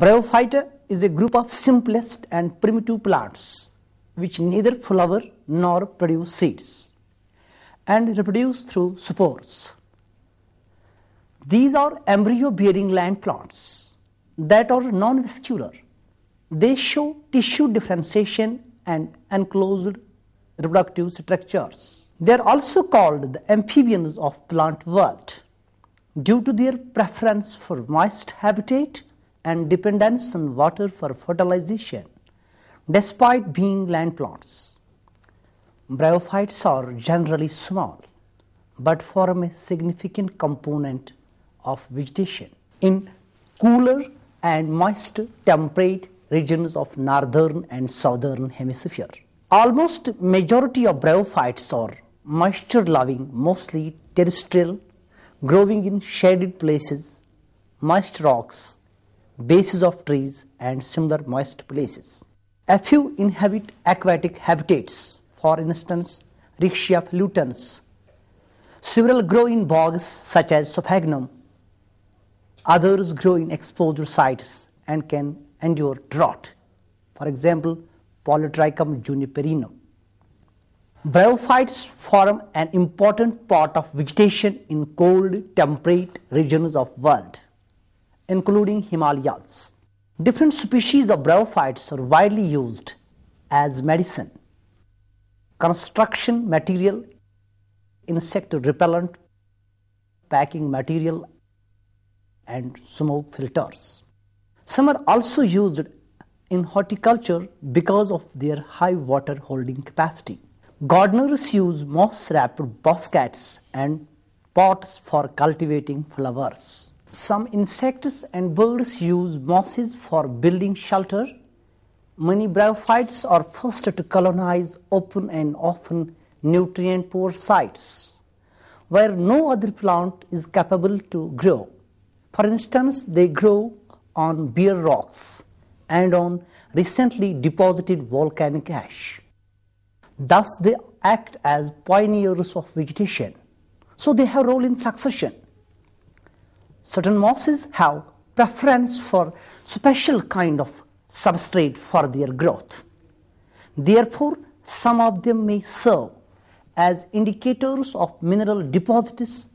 Bryophyta is a group of simplest and primitive plants which neither flower nor produce seeds and reproduce through spores. These are embryo bearing land plants that are non vascular. They show tissue differentiation and enclosed reproductive structures. They are also called the amphibians of plant world due to their preference for moist habitat and dependence on water for fertilization despite being land plants. Bryophytes are generally small but form a significant component of vegetation in cooler and moist temperate regions of northern and southern hemisphere. Almost majority of bryophytes are moisture loving, mostly terrestrial, growing in shaded places, moist rocks, bases of trees and similar moist places. A few inhabit aquatic habitats, for instance, Riccia fluitans. Several grow in bogs such as Sphagnum. Others grow in exposed sites and can endure drought. For example, Polytrichum juniperinum. Bryophytes form an important part of vegetation in cold temperate regions of world, including Himalayas. Different species of bryophytes are widely used as medicine, construction material, insect repellent, packing material, and smoke filters. Some are also used in horticulture because of their high water holding capacity. Gardeners use moss wrapped baskets and pots for cultivating flowers. Some insects and birds use mosses for building shelter. Many bryophytes are first to colonize open and often nutrient poor sites where no other plant is capable to grow. For instance, they grow on bare rocks and on recently deposited volcanic ash. Thus, they act as pioneers of vegetation. So, they have a role in succession. Certain mosses have preference for special kind of substrate for their growth. Therefore, some of them may serve as indicators of mineral deposits,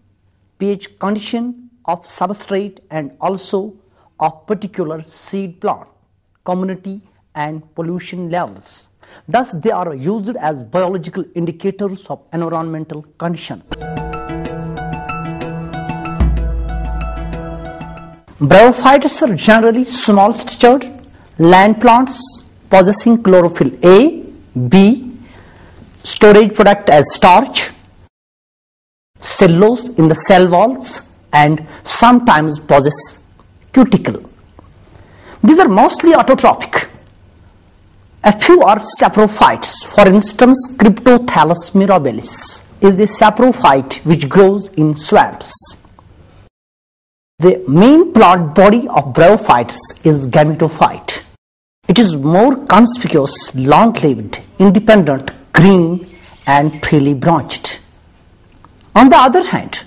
pH condition of substrate and also of particular seed plant, community and pollution levels. Thus, they are used as biological indicators of environmental conditions. Bryophytes are generally small statured land plants possessing chlorophyll A, B, storage product as starch, cellulose in the cell walls and sometimes possess cuticle. These are mostly autotrophic. A few are saprophytes. For instance, Cryptothallus mirabilis is a saprophyte which grows in swamps. The main plant body of bryophytes is gametophyte. It is more conspicuous, long-lived, independent, green and freely branched. On the other hand,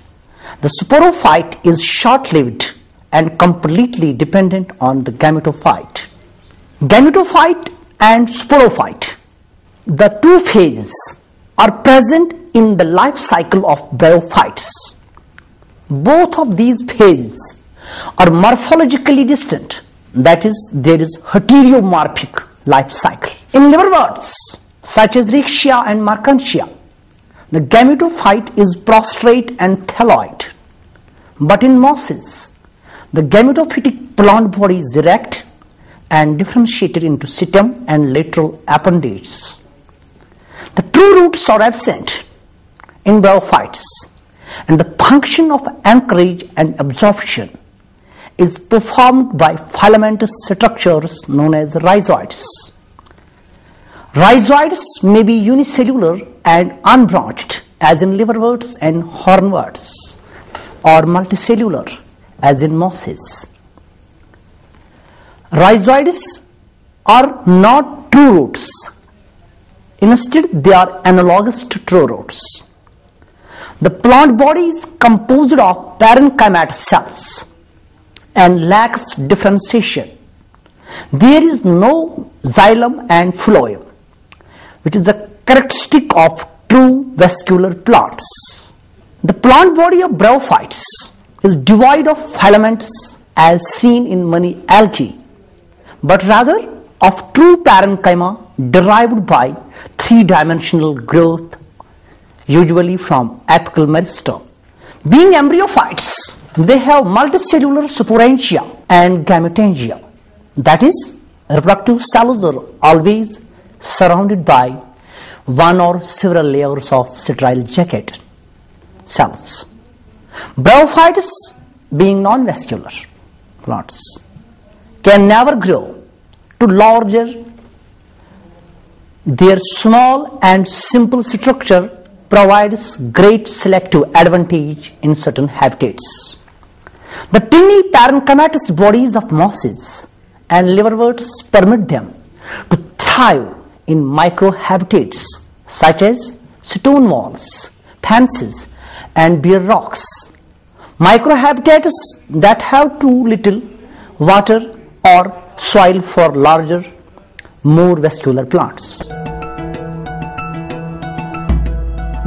the sporophyte is short-lived and completely dependent on the gametophyte. Gametophyte and sporophyte, the two phases are present in the life cycle of bryophytes. Both of these phases are morphologically distant, that is, there is heteromorphic life cycle. In liverworts, such as Riccia and Marchantia, the gametophyte is prostrate and thalloid, but in mosses, the gametophytic plant body is erect and differentiated into stitum and lateral appendages. The true roots are absent in bryophytes and the function of anchorage and absorption is performed by filamentous structures known as rhizoids. Rhizoids may be unicellular and unbranched as in liverworts and hornworts or multicellular as in mosses. Rhizoids are not true roots. Instead, they are analogous to true roots. The plant body is composed of parenchymatous cells and lacks differentiation. there is no xylem and phloem, which is the characteristic of true vascular plants. The plant body of bryophytes is devoid of filaments as seen in many algae, but rather of true parenchyma derived by three-dimensional growth, usually from apical meristem. Being embryophytes, they have multicellular sporangia and gametangia. That is, reproductive cells are always surrounded by one or several layers of sterile jacket cells. Bryophytes, being non-vascular plants, can never grow to larger their small and simple structure provides great selective advantage in certain habitats. The tiny parenchymatous bodies of mosses and liverworts permit them to thrive in microhabitats such as stone walls, fences, and bare rocks. Microhabitats that have too little water or soil for larger, more vascular plants.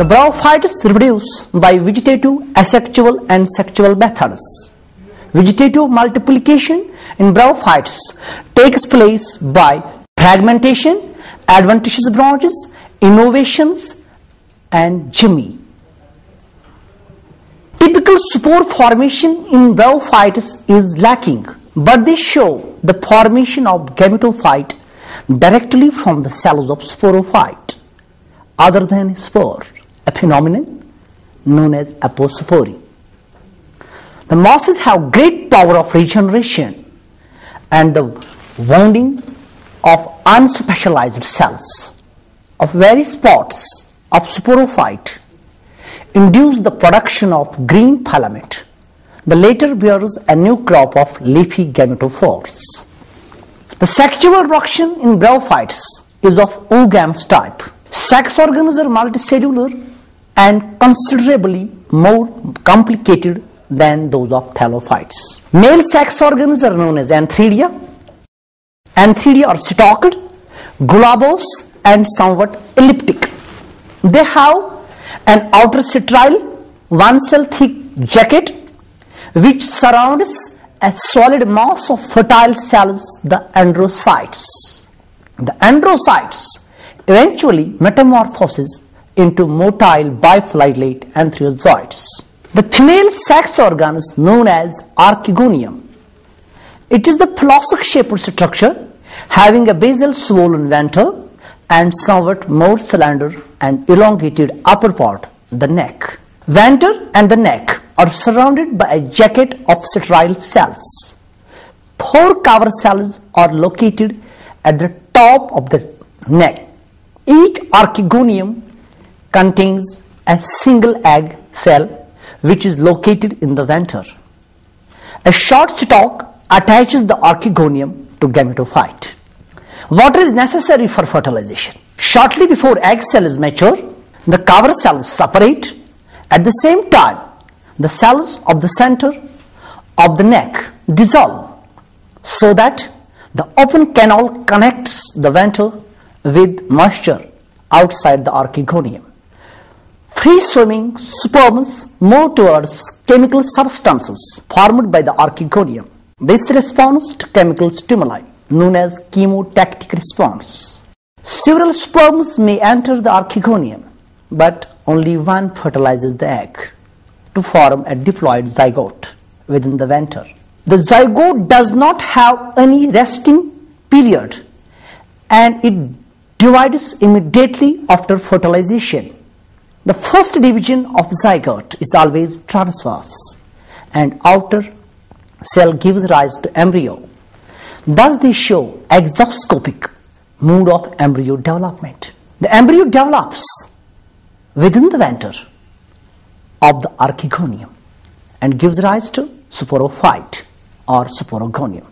The bryophytes reproduce by vegetative, asexual and sexual methods. Vegetative multiplication in bryophytes takes place by fragmentation, adventitious branches, innovations and gemmae. Typical spore formation in bryophytes is lacking but they show the formation of gametophyte directly from the cells of sporophyte other than spore, a phenomenon known as apospory. The mosses have great power of regeneration and the wounding of unspecialized cells of various spots of sporophyte induce the production of green filament the later bears a new crop of leafy gametophores. The sexual reproduction in bryophytes is of oogamous type. Sex organs are multicellular and considerably more complicated than those of thallophytes. Male sex organs are known as antheridia. Antheridia are stalked, globose and somewhat elliptic. They have an outer sterile, one cell thick jacket which surrounds a solid mass of fertile cells, the androcytes. The androcytes eventually metamorphoses into motile biflagellate antheriozoites. The female sex organ is known as archegonium. It is the flossy shaped structure having a basal swollen venter and somewhat more slender and elongated upper part, the neck. Venter and the neck are surrounded by a jacket of sterile cells. Four cover cells are located at the top of the neck. Each archegonium contains a single egg cell which is located in the venter. A short stalk attaches the archegonium to gametophyte. Water is necessary for fertilization. Shortly before egg cell is mature, the cover cells separate. At the same time, the cells of the center of the neck dissolve so that the open canal connects the venter with moisture outside the archegonium. Free swimming sperms move towards chemical substances formed by the archegonium. This responds to chemical stimuli known as chemotactic response. Several sperms may enter the archegonium, but only one fertilizes the egg to form a diploid zygote within the venter. The zygote does not have any resting period and it divides immediately after fertilization. The first division of zygote is always transverse and outer cell gives rise to embryo. Thus they show exoscopic mode of embryo development. The embryo develops within the venter of the archegonium and gives rise to sporophyte or sporogonium.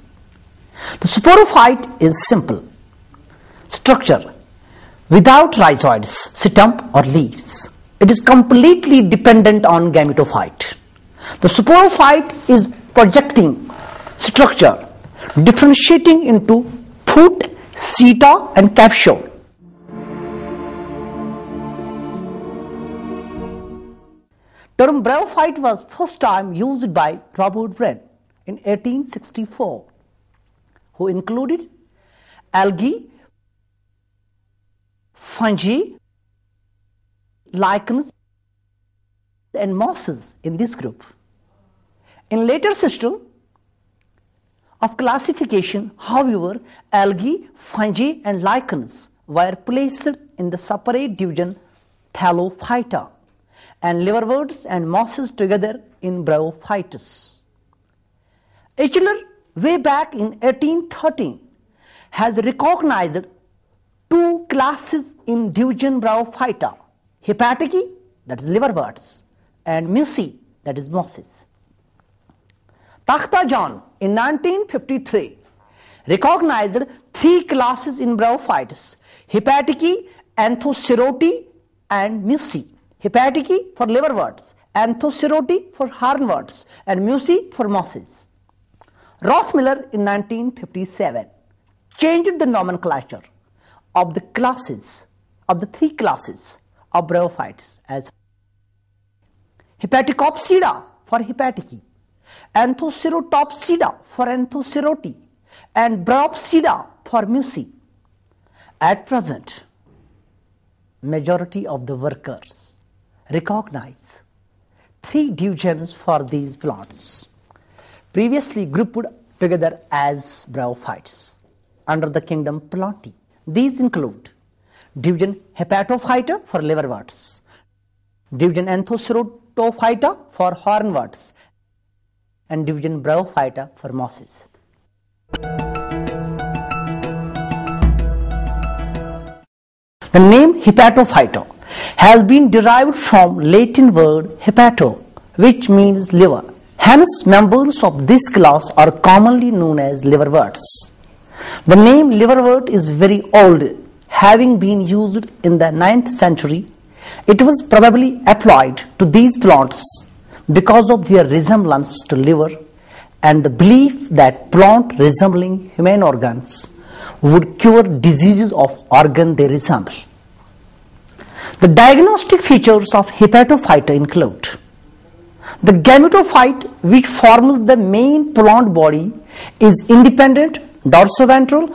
The sporophyte is simple structure without rhizoids, stump or leaves. It is completely dependent on gametophyte. The sporophyte is projecting structure differentiating into foot, seta and capsule. Term bryophyte was first time used by Robert Wren in 1864 who included algae, fungi, lichens and mosses in this group. In later system of classification, however, algae, fungi and lichens were placed in the separate division Thallophyta and liverworts and mosses together in Bryophytes. Eichler, way back in 1813, has recognized two classes in division Bryophyta, Hepatica, that is liverworts, and Musci, that is mosses. Takhtajan in 1953 recognized three classes in bryophytes, Hepatica, Anthoceroti, and Musci. Hepatica for liverworts, Anthoceroti for hornworts, and Musci for mosses. Rothmaler in 1957 changed the nomenclature of the classes of the three classes of bryophytes as Hepaticopsida for Hepatica, Anthocerotopsida for Anthoceroti, and Bryopsida for Musci. At present, majority of the workers recognize three divisions for these plants, previously grouped together as bryophytes under the kingdom Plantae. These include division Hepatophyta for liverworts, division Anthocerotophyta for hornworts, and division Bryophyta for mosses. The name Hepatophyta has been derived from Latin word hepato, which means liver. Hence, members of this class are commonly known as liverworts. The name liverwort is very old, having been used in the 9th century. It was probably applied to these plants because of their resemblance to liver and the belief that plant resembling human organs would cure diseases of organ they resemble. The diagnostic features of hepatophyta include the gametophyte which forms the main plant body is independent dorsoventral,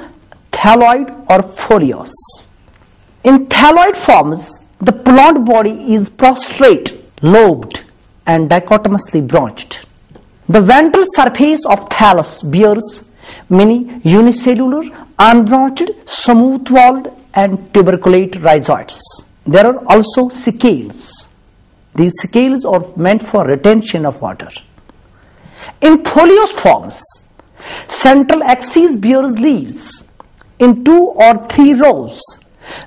thalloid or foliose. In thalloid forms, the plant body is prostrate, lobed and dichotomously branched. The ventral surface of thallus bears many unicellular, unbranched, smooth-walled and tuberculate rhizoids. There are also scales. These scales are meant for retention of water. In foliose forms, central axis bears leaves in two or three rows.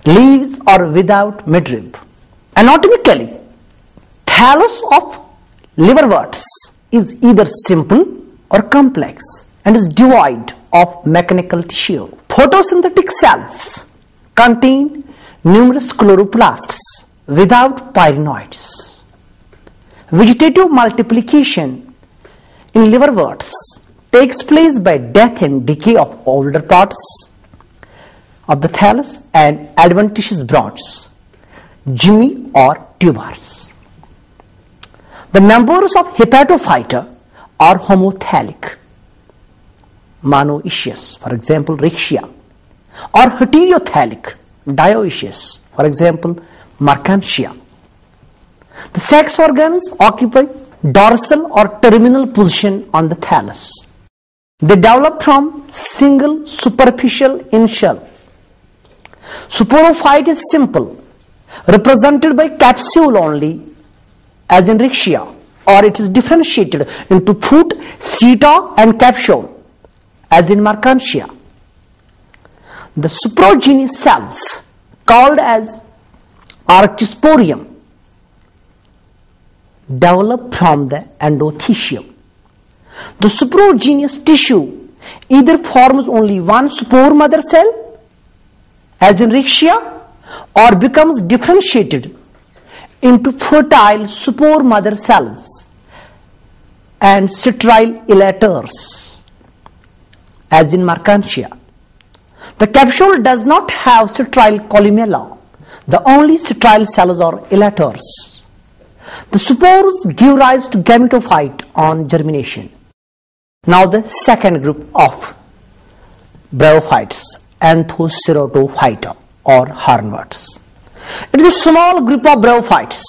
Leaves are without midrib. Anatomically, thallus of liverworts is either simple or complex and is devoid of mechanical tissue. Photosynthetic cells contain numerous chloroplasts without pyrenoids. Vegetative multiplication in liverworts takes place by death and decay of older parts of the thallus and adventitious branches, gemmae or tubers. The members of hepatophyta are homothallic, monoecious, for example, riccia, or heterothallic, dioecious, for example, Marchantia. The sex organs occupy dorsal or terminal position on the thallus. They develop from single superficial initial. Sporophyte is simple, represented by capsule only as in Riccia or it is differentiated into foot, seta and capsule as in Marchantia. The sporogenous cells called as archisporium develop from the endothecium. The sporogenous tissue either forms only one spore mother cell as in Riccia or becomes differentiated into fertile spore mother cells and sterile elaters. as in Marchantia. The capsule does not have sterile columella. The only sterile cells are elaters. The spores give rise to gametophyte on germination. Now the second group of bryophytes, Anthocerotophyta or hornworts. It is a small group of bryophytes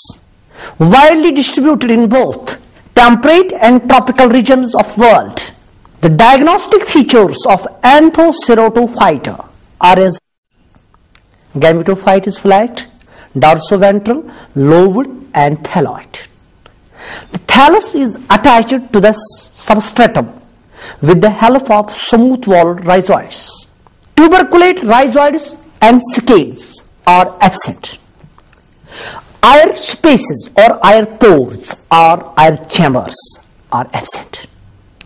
widely distributed in both temperate and tropical regions of world. The diagnostic features of Anthocerotophyta are as gametophyte is flat, dorsoventral, lobed and thalloid. The thallus is attached to the substratum with the help of smooth wall rhizoids. Tuberculate rhizoids and scales are absent. Air spaces or air pores or air chambers are absent.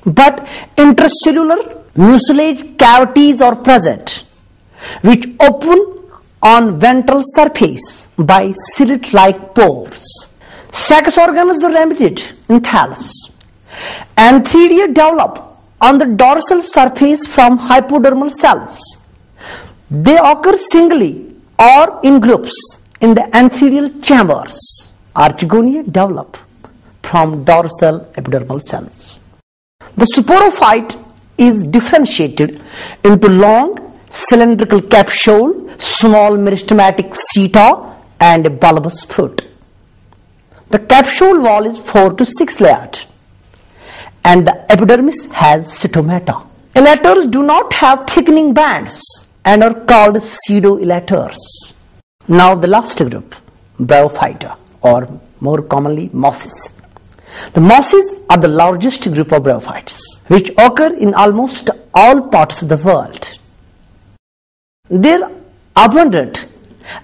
But intracellular mucilage cavities are present which open on ventral surface by slit-like pores. Sex organs are emitted in thallus. Antheridia develop on the dorsal surface from hypodermal cells. They occur singly or in groups in the antheridial chambers. Archegonia develop from dorsal epidermal cells. The sporophyte is differentiated into long cylindrical capsule, small meristematic seta and a bulbous fruit. The capsule wall is 4 to 6 layered and the epidermis has stomata. Elaters do not have thickening bands and are called pseudoelaters. Now the last group, bryophyta or more commonly mosses. The mosses are the largest group of bryophytes which occur in almost all parts of the world. They are abundant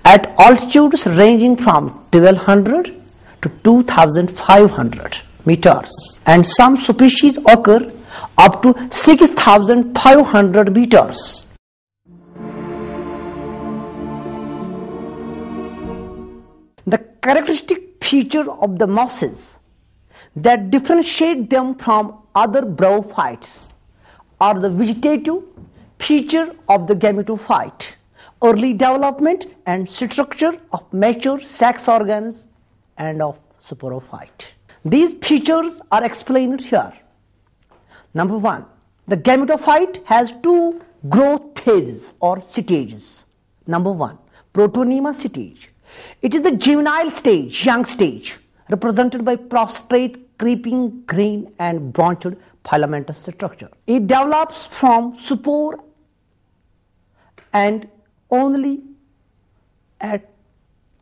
at altitudes ranging from 1200 to 2500 meters and some species occur up to 6500 meters. Characteristic feature of the mosses that differentiate them from other bryophytes are the vegetative feature of the gametophyte, early development and structure of mature sex organs and of sporophyte. These features are explained here. Number one, the gametophyte has two growth phases or stages. Number one, protonema stage. It is the juvenile stage, young stage, represented by prostrate, creeping, green and branched filamentous structure. It develops from spore and only at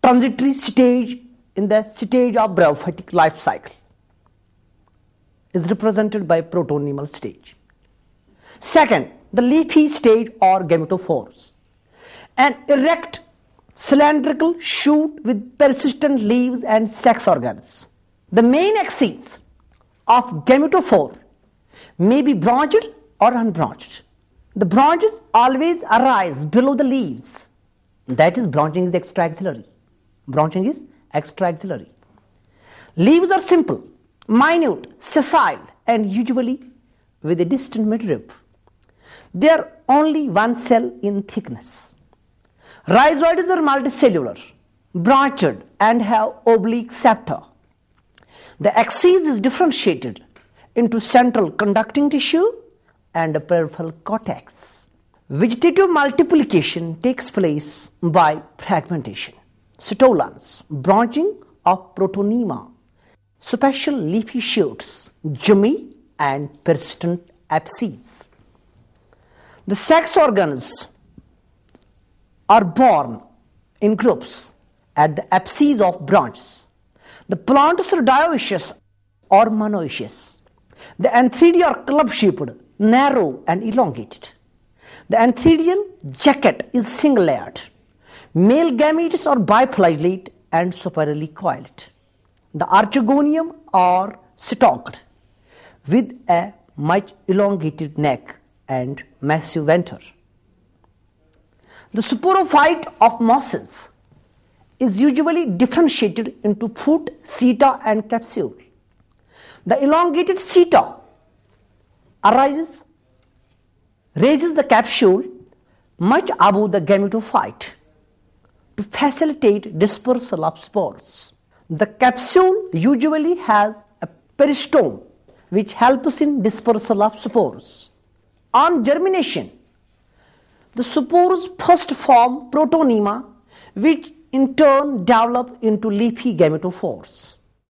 transitory stage in the stage of bryophytic life cycle is represented by protonemal stage. Second, the leafy stage or gametophores. An erect cylindrical shoot with persistent leaves and sex organs. The main axis of gametophore may be branched or unbranched. The branches always arise below the leaves. That is branching is extraxillary. Branching is extraxillary. Leaves are simple, minute, sessile, and usually with a distant midrib. They are only one cell in thickness. Rhizoids are multicellular, branched, and have oblique septa. The axis is differentiated into central conducting tissue and a peripheral cortex. Vegetative multiplication takes place by fragmentation stolons, branching of protonema, special leafy shoots, gemmae and persistent apices. The sex organs are born in groups at the apices of branches. The plants are dioecious or monoecious. The antheridia are club-shaped, narrow and elongated. The antheridial jacket is single-layered. Male gametes are biflagellate and spirally coiled. The archegonium are stalked with a much elongated neck and massive venter. The sporophyte of mosses is usually differentiated into foot, seta and capsule. The elongated seta arises raises the capsule much above the gametophyte to facilitate dispersal of spores. The capsule usually has a peristome which helps in dispersal of spores. On germination, the spores first form protonema which in turn develop into leafy gametophores.